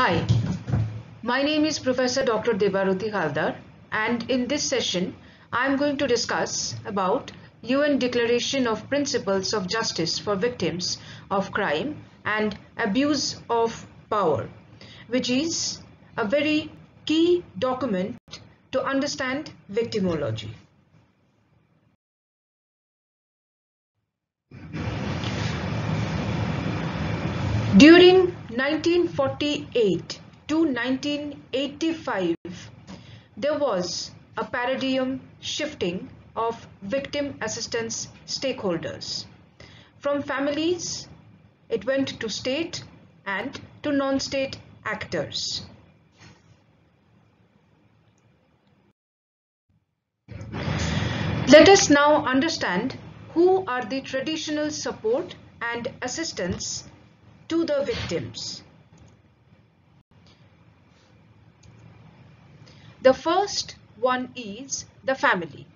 Hi, my name is Professor Dr. Debarati Halder and in this session I am going to discuss about UN Declaration of Principles of Justice for Victims of Crime and Abuse of Power which is a very key document to understand victimology. During 1948 to 1985, there was a paradigm shifting of victim assistance stakeholders. From families, it went to state and to non-state actors. Let us now understand who are the traditional support and assistance to the victims. The first one is the family.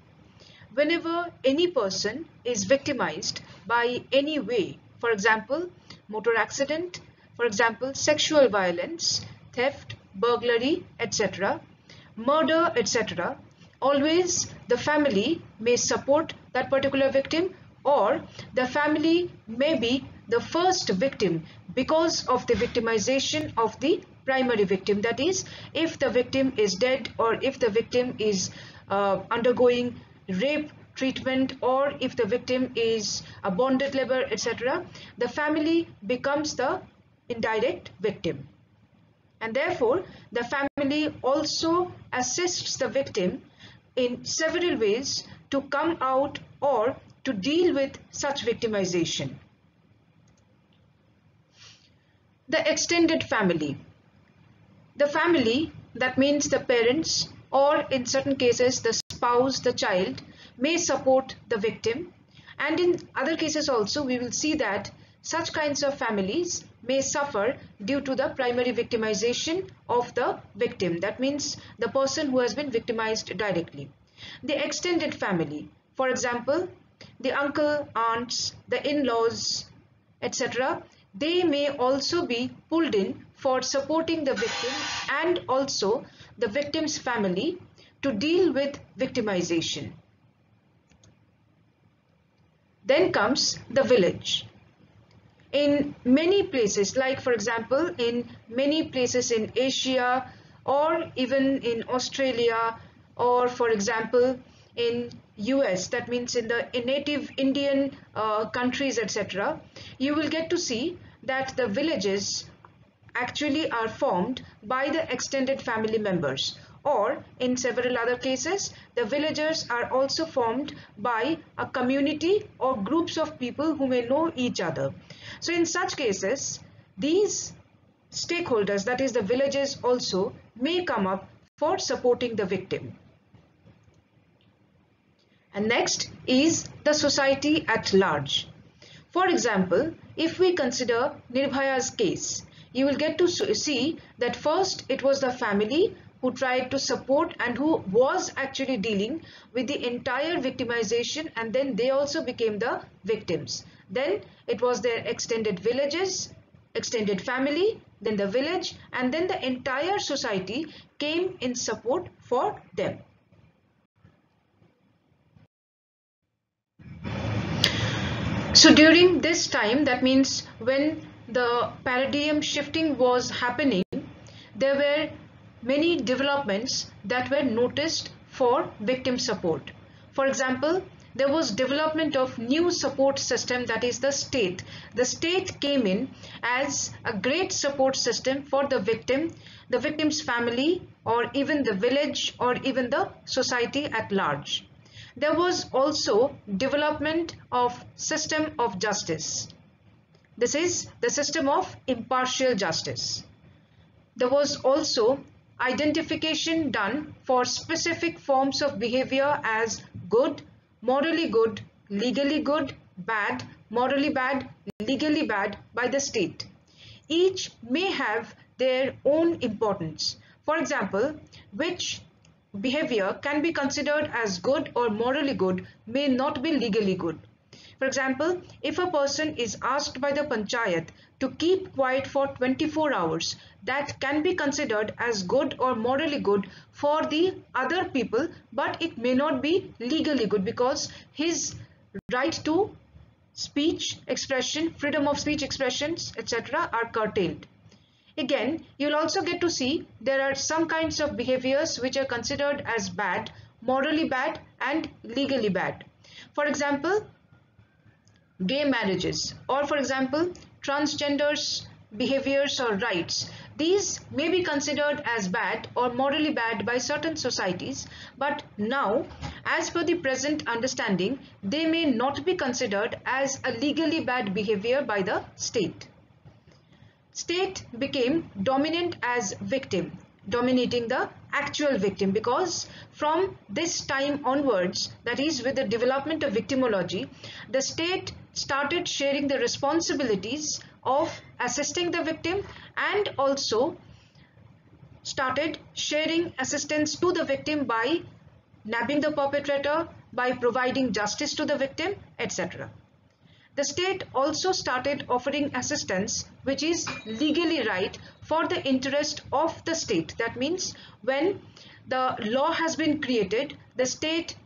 Whenever any person is victimized by any way, for example, motor accident, for example, sexual violence, theft, burglary, etc., murder, etc., always the family may support that particular victim or the family may be the first victim because of the victimization of the primary victim that is if the victim is dead or if the victim is uh, undergoing rape treatment or if the victim is a bonded labor etc the family becomes the indirect victim and therefore the family also assists the victim in several ways to come out or to deal with such victimization. The extended family. The family, that means the parents or in certain cases the spouse, the child, may support the victim and in other cases also we will see that such kinds of families may suffer due to the primary victimization of the victim. That means the person who has been victimized directly. The extended family, for example, the uncle, aunts, the in-laws, etc. They may also be pulled in for supporting the victim and also the victim's family to deal with victimization. Then comes the village. In many places, like for example, in many places in Asia or even in Australia or for example, in US, that means in the native Indian uh, countries, etc., you will get to see that the villages actually are formed by the extended family members or in several other cases the villagers are also formed by a community or groups of people who may know each other so in such cases these stakeholders that is the villages also may come up for supporting the victim and next is the society at large. For example, if we consider Nirbhaya's case, you will get to see that first it was the family who tried to support and who was actually dealing with the entire victimization and then they also became the victims. Then it was their extended villages, extended family, then the village and then the entire society came in support for them. So during this time, that means when the paradigm shifting was happening, there were many developments that were noticed for victim support. For example, there was development of new support system that is the state. The state came in as a great support system for the victim, the victim's family or even the village or even the society at large. There was also development of system of justice. This is the system of impartial justice. There was also identification done for specific forms of behavior as good, morally good, legally good, bad, morally bad, legally bad by the state. Each may have their own importance. For example, which behavior can be considered as good or morally good may not be legally good. For example, if a person is asked by the panchayat to keep quiet for 24 hours, that can be considered as good or morally good for the other people, but it may not be legally good because his right to speech, expression, freedom of speech expressions, etc. are curtailed. Again, you'll also get to see there are some kinds of behaviors which are considered as bad, morally bad and legally bad. For example, gay marriages or for example, transgenders behaviors or rights. These may be considered as bad or morally bad by certain societies, but now, as per the present understanding, they may not be considered as a legally bad behavior by the state. State became dominant as victim, dominating the actual victim because from this time onwards, that is with the development of victimology, the state started sharing the responsibilities of assisting the victim and also started sharing assistance to the victim by nabbing the perpetrator, by providing justice to the victim, etc. The state also started offering assistance which is legally right for the interest of the state. That means when the law has been created, the state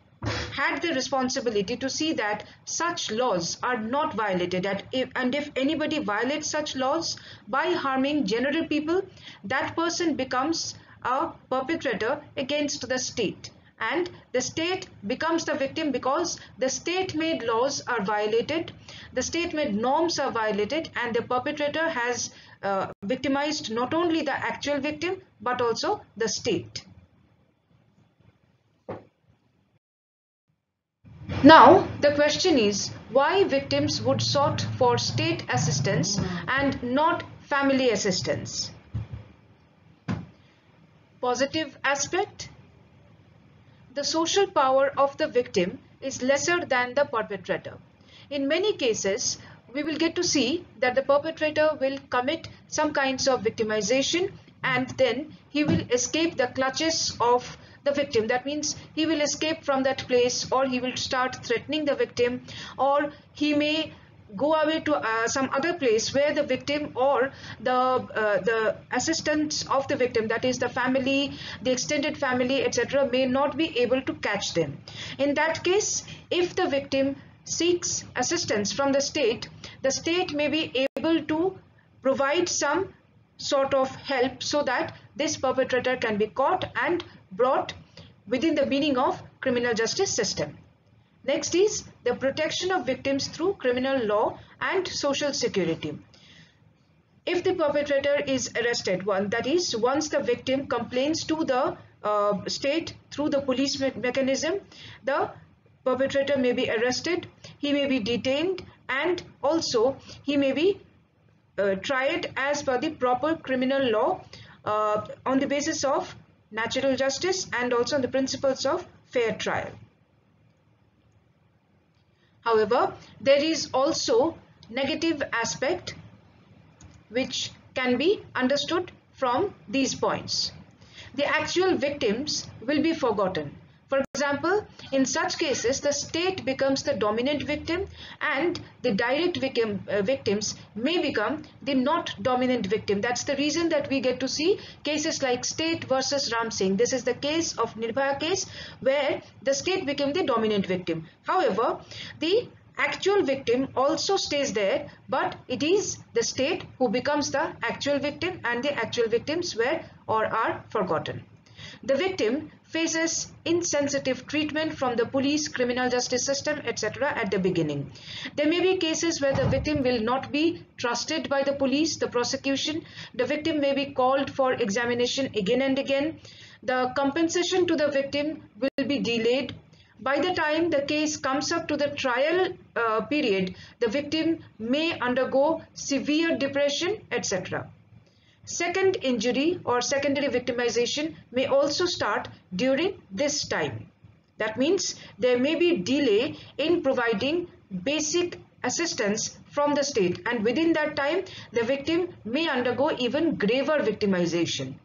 had the responsibility to see that such laws are not violated and if anybody violates such laws by harming general people that person becomes a perpetrator against the state and the state becomes the victim because the state made laws are violated the state made norms are violated and the perpetrator has uh, victimized not only the actual victim but also the state Now, the question is why victims would sought for state assistance and not family assistance? Positive aspect The social power of the victim is lesser than the perpetrator. In many cases, we will get to see that the perpetrator will commit some kinds of victimization and then he will escape the clutches of the victim. That means he will escape from that place or he will start threatening the victim or he may go away to uh, some other place where the victim or the uh, the assistants of the victim that is the family the extended family etc may not be able to catch them in that case if the victim seeks assistance from the state the state may be able to provide some sort of help so that this perpetrator can be caught and brought within the meaning of criminal justice system. Next is the protection of victims through criminal law and social security. If the perpetrator is arrested, one that is once the victim complains to the uh, state through the police me mechanism, the perpetrator may be arrested, he may be detained and also he may be uh, tried as per the proper criminal law uh, on the basis of natural justice and also on the principles of fair trial. However, there is also negative aspect which can be understood from these points. The actual victims will be forgotten for example, in such cases, the state becomes the dominant victim and the direct victim, uh, victims may become the not dominant victim. That's the reason that we get to see cases like state versus Ram Singh. This is the case of Nirbhaya case where the state became the dominant victim. However, the actual victim also stays there but it is the state who becomes the actual victim and the actual victims were or are forgotten. The victim faces insensitive treatment from the police, criminal justice system, etc. at the beginning. There may be cases where the victim will not be trusted by the police, the prosecution. The victim may be called for examination again and again. The compensation to the victim will be delayed. By the time the case comes up to the trial uh, period, the victim may undergo severe depression, etc. Second injury or secondary victimization may also start during this time. That means there may be delay in providing basic assistance from the state and within that time the victim may undergo even graver victimization.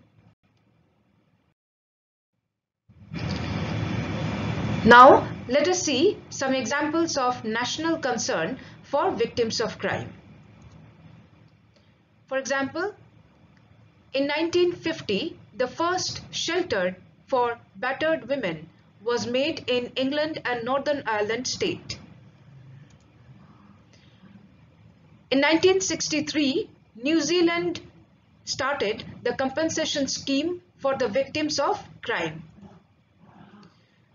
Now let us see some examples of national concern for victims of crime. For example, in 1950, the first shelter for battered women was made in England and Northern Ireland state. In 1963, New Zealand started the compensation scheme for the victims of crime.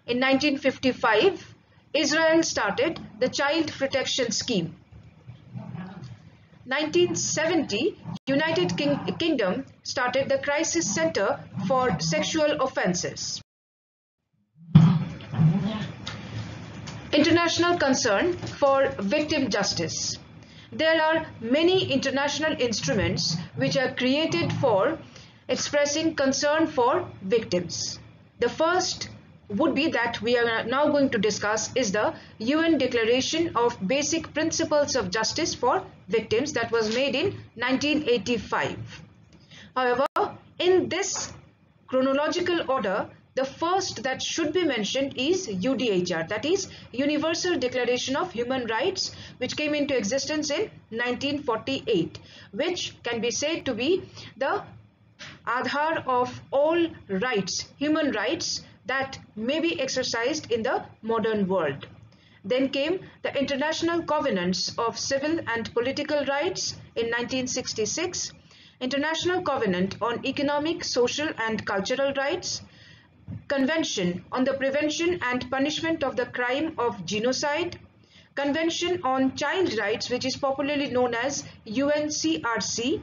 In 1955, Israel started the Child Protection Scheme. 1970, United King Kingdom started the Crisis Center for Sexual Offences. International concern for victim justice. There are many international instruments which are created for expressing concern for victims. The first would be that we are now going to discuss is the UN Declaration of Basic Principles of Justice for Victims that was made in 1985. However, in this chronological order, the first that should be mentioned is UDHR, that is Universal Declaration of Human Rights, which came into existence in 1948, which can be said to be the Aadhaar of all rights, human rights that may be exercised in the modern world. Then came the International Covenants of Civil and Political Rights in 1966, International Covenant on Economic, Social and Cultural Rights, Convention on the Prevention and Punishment of the Crime of Genocide, Convention on Child Rights which is popularly known as UNCRC,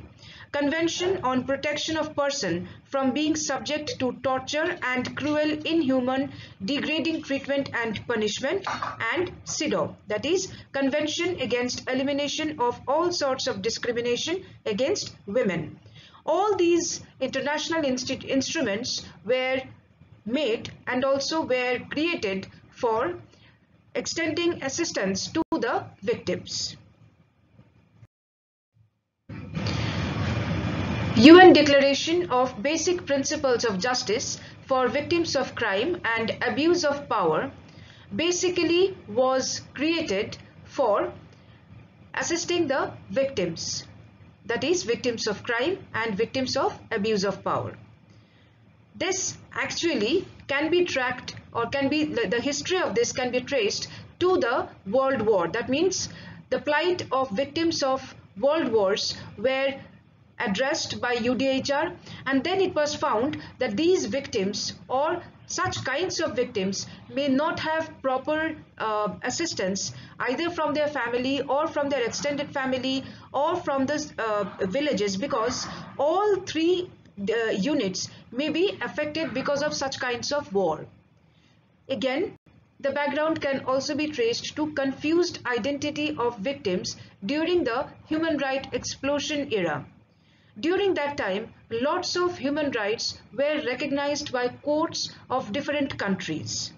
Convention on Protection of Person from being subject to torture and cruel, inhuman, degrading treatment and punishment and CEDAW that is Convention against Elimination of all sorts of discrimination against women. All these international instruments were made and also were created for extending assistance to the victims. UN Declaration of Basic Principles of Justice for Victims of Crime and Abuse of Power basically was created for assisting the victims that is victims of crime and victims of abuse of power. This actually can be tracked or can be the history of this can be traced to the world war that means the plight of victims of world wars were addressed by UDHR and then it was found that these victims or such kinds of victims may not have proper uh, assistance either from their family or from their extended family or from the uh, villages because all three uh, units may be affected because of such kinds of war. Again, the background can also be traced to confused identity of victims during the human right explosion era. During that time, lots of human rights were recognized by courts of different countries.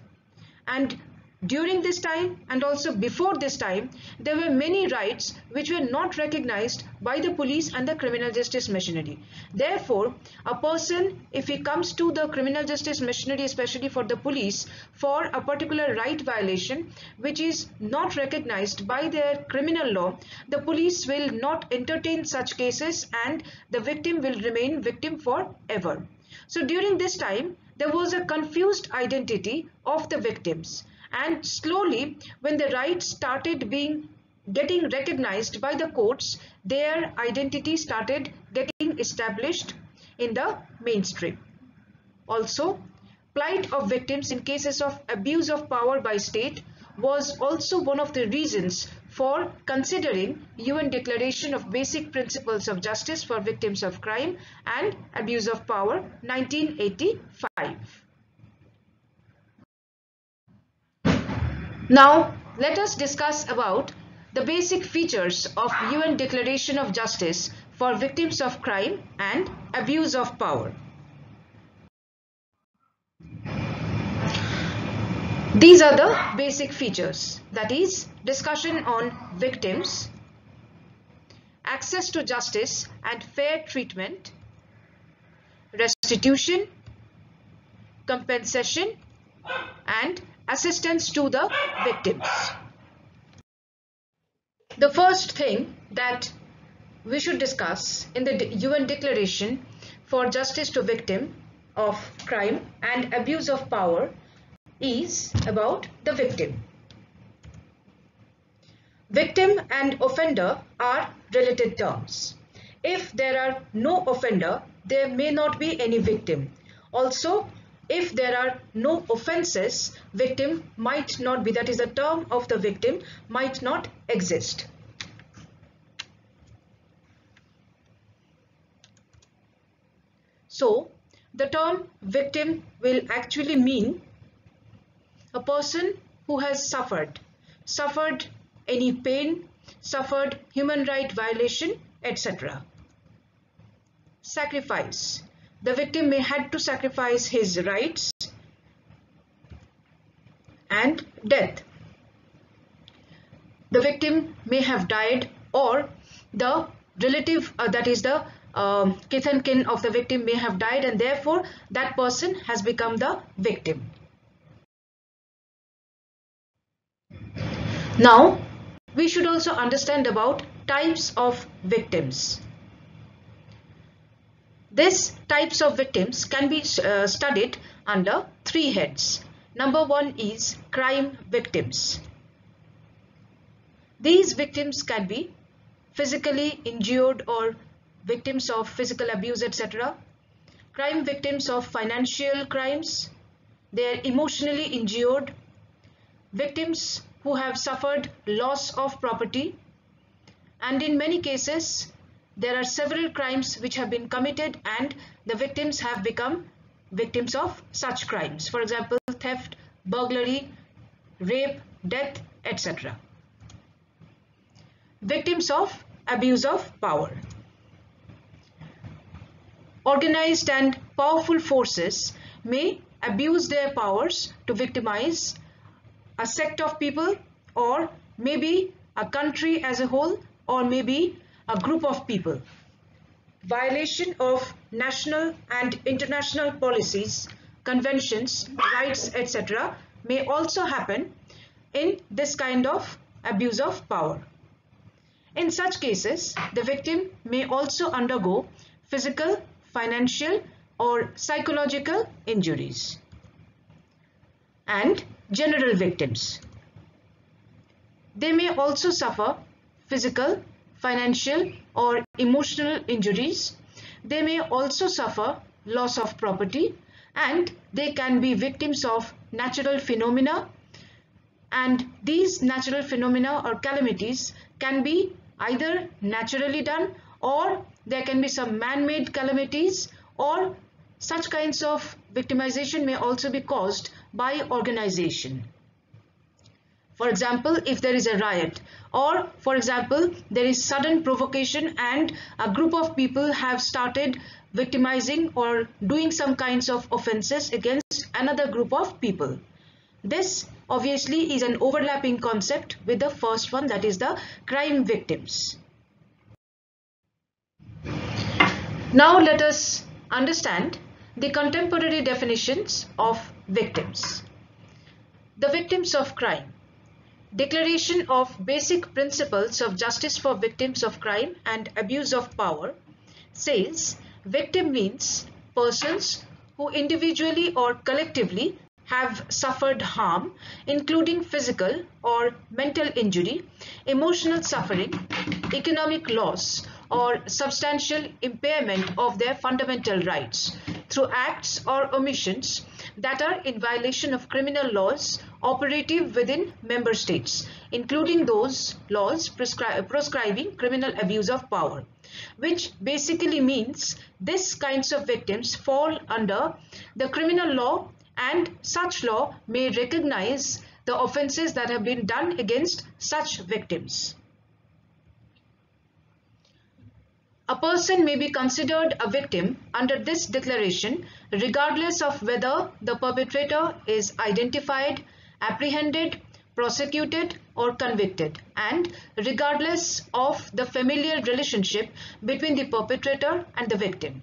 And during this time and also before this time, there were many rights which were not recognized by the police and the criminal justice machinery. Therefore, a person, if he comes to the criminal justice machinery, especially for the police, for a particular right violation, which is not recognized by their criminal law, the police will not entertain such cases and the victim will remain victim forever. So during this time, there was a confused identity of the victims and slowly when the rights started being getting recognized by the courts their identity started getting established in the mainstream also plight of victims in cases of abuse of power by state was also one of the reasons for considering UN Declaration of Basic Principles of Justice for Victims of Crime and Abuse of Power 1985. Now, let us discuss about the basic features of UN Declaration of Justice for Victims of Crime and Abuse of Power. These are the basic features that is discussion on victims, access to justice and fair treatment, restitution, compensation and assistance to the victims. The first thing that we should discuss in the UN Declaration for Justice to Victim of Crime and Abuse of Power is about the victim. Victim and offender are related terms. If there are no offender, there may not be any victim. Also, if there are no offenses, victim might not be, that is the term of the victim might not exist. So, the term victim will actually mean a person who has suffered, suffered any pain, suffered human right violation, etc. Sacrifice. The victim may had to sacrifice his rights and death. The victim may have died or the relative uh, that is the uh, kith and kin of the victim may have died and therefore that person has become the victim. Now we should also understand about types of victims. These types of victims can be uh, studied under three heads. Number one is crime victims. These victims can be physically injured or victims of physical abuse, etc. Crime victims of financial crimes. They are emotionally injured. Victims who have suffered loss of property. And in many cases, there are several crimes which have been committed and the victims have become victims of such crimes. For example, theft, burglary, rape, death, etc. Victims of abuse of power. Organized and powerful forces may abuse their powers to victimize a sect of people or maybe a country as a whole or maybe a group of people. Violation of national and international policies, conventions, rights, etc. may also happen in this kind of abuse of power. In such cases, the victim may also undergo physical, financial or psychological injuries. And general victims. They may also suffer physical, financial or emotional injuries. They may also suffer loss of property and they can be victims of natural phenomena and these natural phenomena or calamities can be either naturally done or there can be some man-made calamities or such kinds of victimization may also be caused by organization. For example, if there is a riot or for example, there is sudden provocation and a group of people have started victimizing or doing some kinds of offenses against another group of people. This obviously is an overlapping concept with the first one that is the crime victims. Now let us understand the contemporary definitions of victims. The victims of crime. Declaration of Basic Principles of Justice for Victims of Crime and Abuse of Power says victim means persons who individually or collectively have suffered harm including physical or mental injury, emotional suffering, economic loss or substantial impairment of their fundamental rights through acts or omissions that are in violation of criminal laws operative within member states, including those laws prescri prescribing criminal abuse of power, which basically means this kinds of victims fall under the criminal law and such law may recognize the offenses that have been done against such victims. A person may be considered a victim under this declaration regardless of whether the perpetrator is identified, apprehended, prosecuted or convicted and regardless of the familial relationship between the perpetrator and the victim.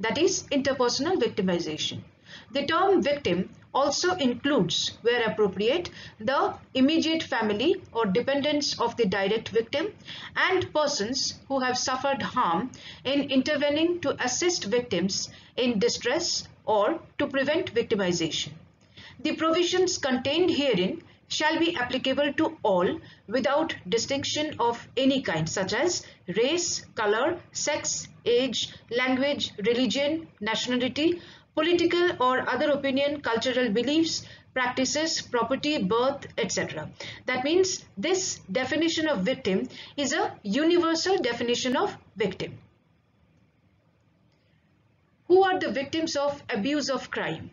That is interpersonal victimization. The term victim also includes, where appropriate, the immediate family or dependents of the direct victim and persons who have suffered harm in intervening to assist victims in distress or to prevent victimization. The provisions contained herein shall be applicable to all without distinction of any kind such as race, color, sex, age, language, religion, nationality, political or other opinion, cultural beliefs, practices, property, birth, etc. That means this definition of victim is a universal definition of victim. Who are the victims of abuse of crime?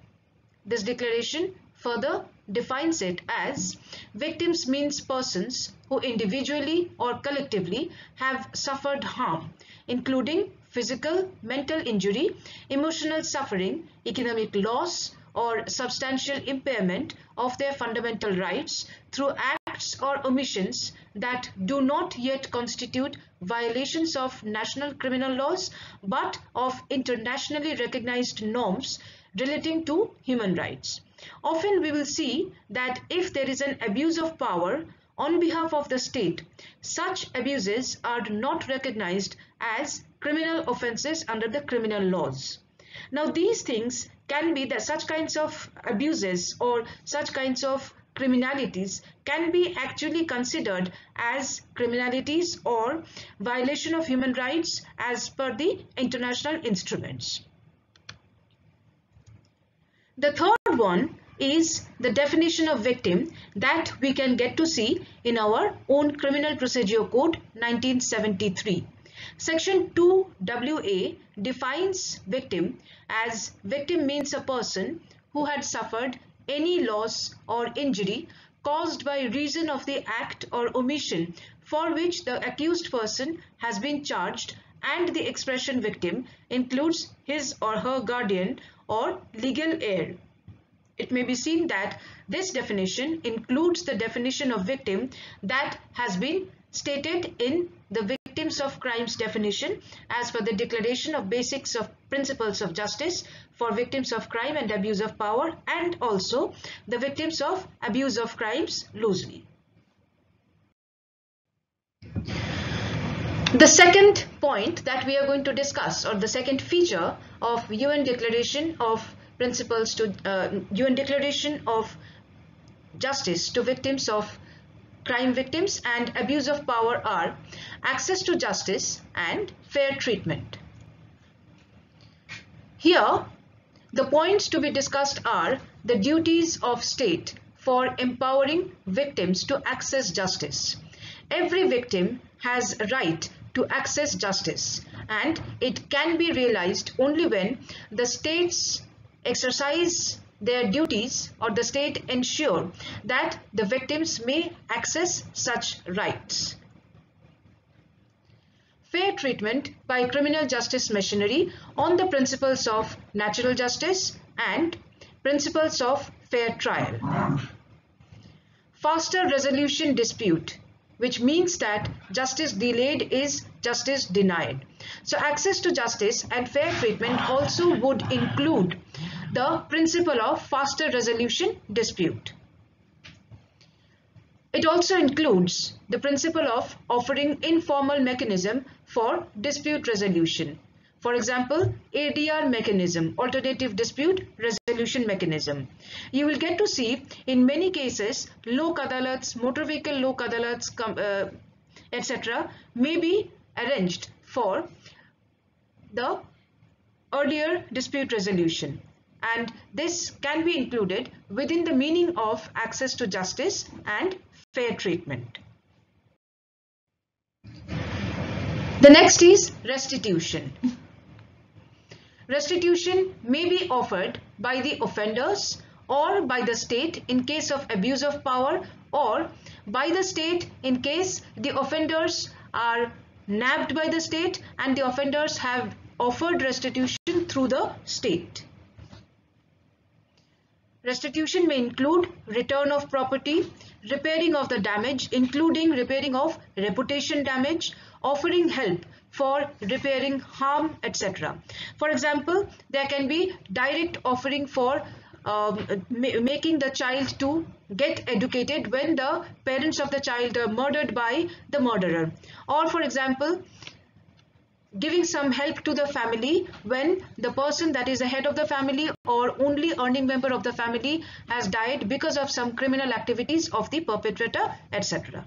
This declaration further defines it as victims means persons who individually or collectively have suffered harm including physical, mental injury, emotional suffering, economic loss or substantial impairment of their fundamental rights through acts or omissions that do not yet constitute violations of national criminal laws but of internationally recognized norms relating to human rights. Often we will see that if there is an abuse of power on behalf of the state, such abuses are not recognized as criminal offences under the criminal laws. Now these things can be that such kinds of abuses or such kinds of criminalities can be actually considered as criminalities or violation of human rights as per the international instruments. The third one is the definition of victim that we can get to see in our own Criminal Procedure Code 1973. Section 2WA defines victim as victim means a person who had suffered any loss or injury caused by reason of the act or omission for which the accused person has been charged and the expression victim includes his or her guardian or legal heir. It may be seen that this definition includes the definition of victim that has been stated in the victims of crimes definition as per the declaration of basics of principles of justice for victims of crime and abuse of power and also the victims of abuse of crimes loosely. The second point that we are going to discuss or the second feature of UN Declaration of Principles to uh, UN Declaration of Justice to victims of crime victims and abuse of power are access to justice and fair treatment. Here, the points to be discussed are the duties of state for empowering victims to access justice. Every victim has a right to access justice and it can be realized only when the states exercise their duties or the state ensure that the victims may access such rights. Fair treatment by criminal justice machinery on the principles of natural justice and principles of fair trial. Faster resolution dispute which means that justice delayed is justice denied. So access to justice and fair treatment also would include the principle of faster resolution dispute. It also includes the principle of offering informal mechanism for dispute resolution. For example, ADR mechanism, alternative dispute resolution mechanism. You will get to see in many cases, lok adalats, motor vehicle lok adalats, uh, etc. may be arranged for the earlier dispute resolution and this can be included within the meaning of access to justice and fair treatment. The next is restitution. Restitution may be offered by the offenders or by the state in case of abuse of power or by the state in case the offenders are nabbed by the state and the offenders have offered restitution through the state. Restitution may include return of property, repairing of the damage, including repairing of reputation damage, offering help for repairing harm, etc. For example, there can be direct offering for um, making the child to get educated when the parents of the child are murdered by the murderer or for example giving some help to the family when the person that is the head of the family or only earning member of the family has died because of some criminal activities of the perpetrator etc.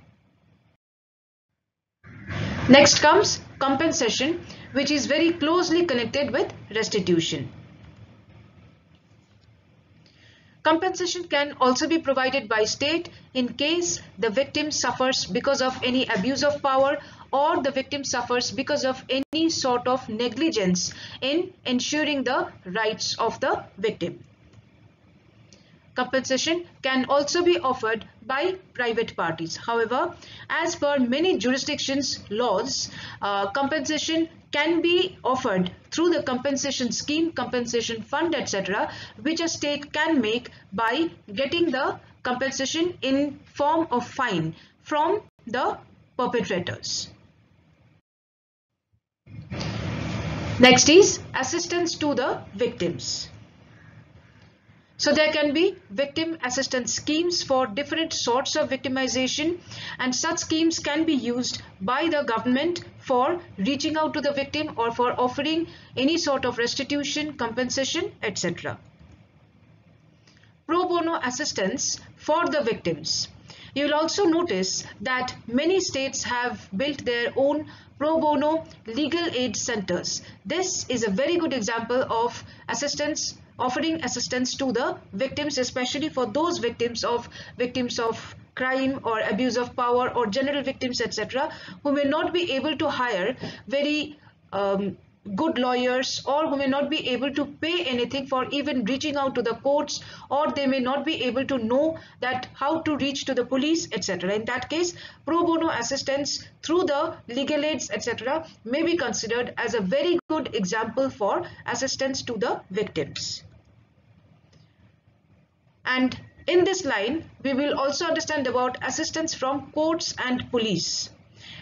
Next comes compensation which is very closely connected with restitution. Compensation can also be provided by state in case the victim suffers because of any abuse of power or the victim suffers because of any sort of negligence in ensuring the rights of the victim. Compensation can also be offered by private parties. However, as per many jurisdictions laws, uh, compensation can be offered through the compensation scheme, compensation fund, etc., which a state can make by getting the compensation in form of fine from the perpetrators. Next is assistance to the victims. So there can be victim assistance schemes for different sorts of victimization and such schemes can be used by the government for reaching out to the victim or for offering any sort of restitution, compensation, etc. Pro bono assistance for the victims. You will also notice that many states have built their own pro bono legal aid centers. This is a very good example of assistance offering assistance to the victims especially for those victims of victims of crime or abuse of power or general victims etc who may not be able to hire very um, good lawyers or who may not be able to pay anything for even reaching out to the courts or they may not be able to know that how to reach to the police etc in that case pro bono assistance through the legal aids etc may be considered as a very good example for assistance to the victims. And in this line we will also understand about assistance from courts and police.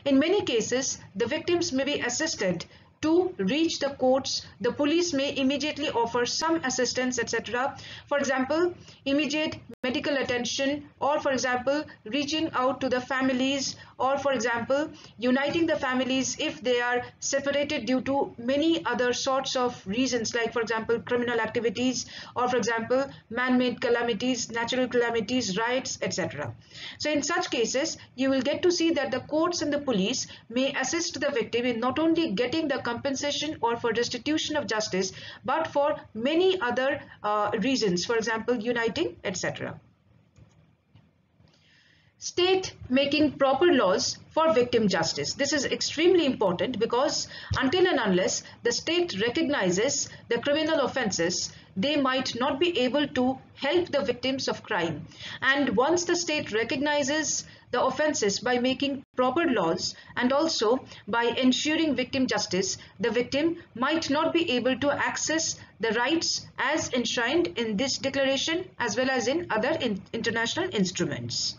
In many cases the victims may be assisted to reach the courts, the police may immediately offer some assistance, etc. For example, immediate medical attention or for example, reaching out to the families or for example, uniting the families if they are separated due to many other sorts of reasons like for example, criminal activities or for example, man-made calamities, natural calamities, riots, etc. So in such cases, you will get to see that the courts and the police may assist the victim in not only getting the compensation or for restitution of justice, but for many other uh, reasons, for example, uniting, etc. State making proper laws for victim justice. This is extremely important because until and unless the state recognizes the criminal offences, they might not be able to help the victims of crime. And once the state recognizes the offences by making proper laws and also by ensuring victim justice, the victim might not be able to access the rights as enshrined in this declaration as well as in other in international instruments.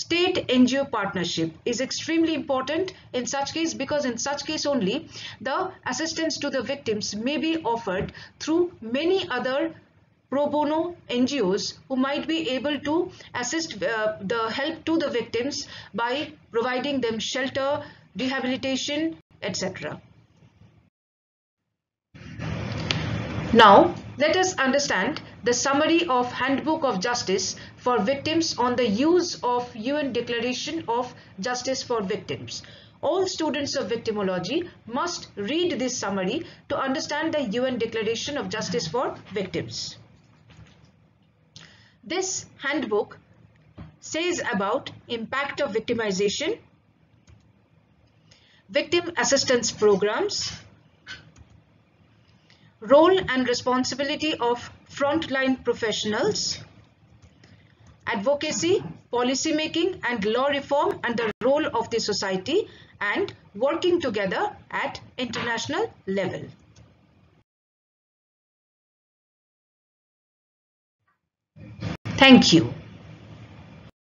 State NGO partnership is extremely important in such case because in such case only the assistance to the victims may be offered through many other pro bono NGOs who might be able to assist uh, the help to the victims by providing them shelter, rehabilitation, etc. Now, let us understand the summary of Handbook of Justice for Victims on the use of UN Declaration of Justice for Victims. All students of victimology must read this summary to understand the UN Declaration of Justice for Victims. This handbook says about impact of victimization, victim assistance programs, role and responsibility of frontline professionals, advocacy, policy making and law reform and the role of the society and working together at international level. Thank you.